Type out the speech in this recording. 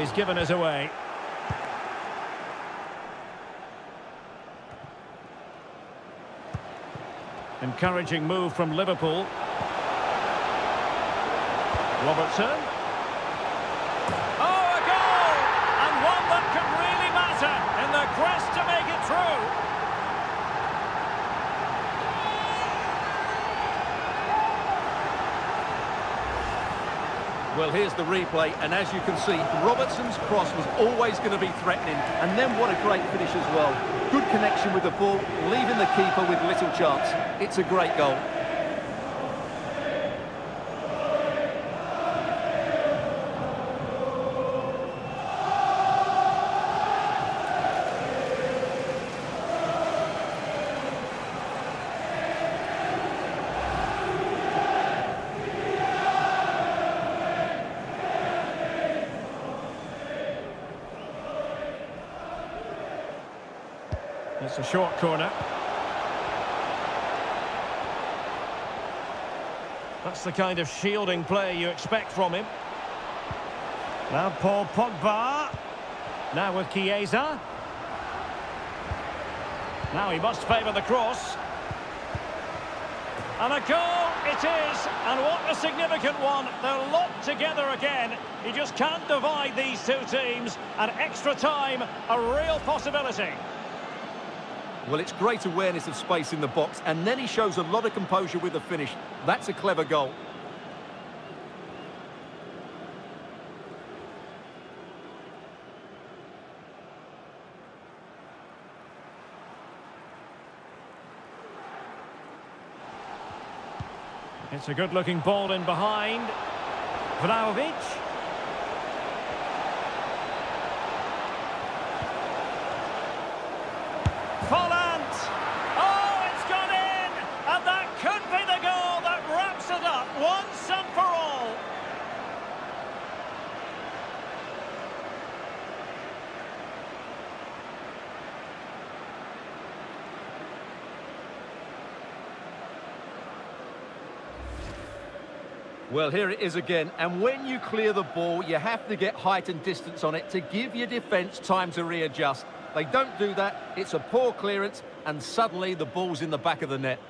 he's given us away. Encouraging move from Liverpool. Robertson. Oh, a goal! And one that could really matter in the quest to make it through. Well, here's the replay, and as you can see, Robertson's cross was always going to be threatening, and then what a great finish as well. Good connection with the ball, leaving the keeper with little chance. It's a great goal. It's a short corner. That's the kind of shielding play you expect from him. Now Paul Pogba. Now with Chiesa. Now he must favour the cross. And a goal it is, and what a significant one. They're locked together again. You just can't divide these two teams. And extra time, a real possibility. Well, it's great awareness of space in the box, and then he shows a lot of composure with the finish. That's a clever goal. It's a good-looking ball in behind. Vlahovic. Folland! Oh, it's gone in! And that could be the goal that wraps it up once and for all. Well, here it is again, and when you clear the ball, you have to get height and distance on it to give your defence time to readjust. They don't do that, it's a poor clearance, and suddenly the ball's in the back of the net.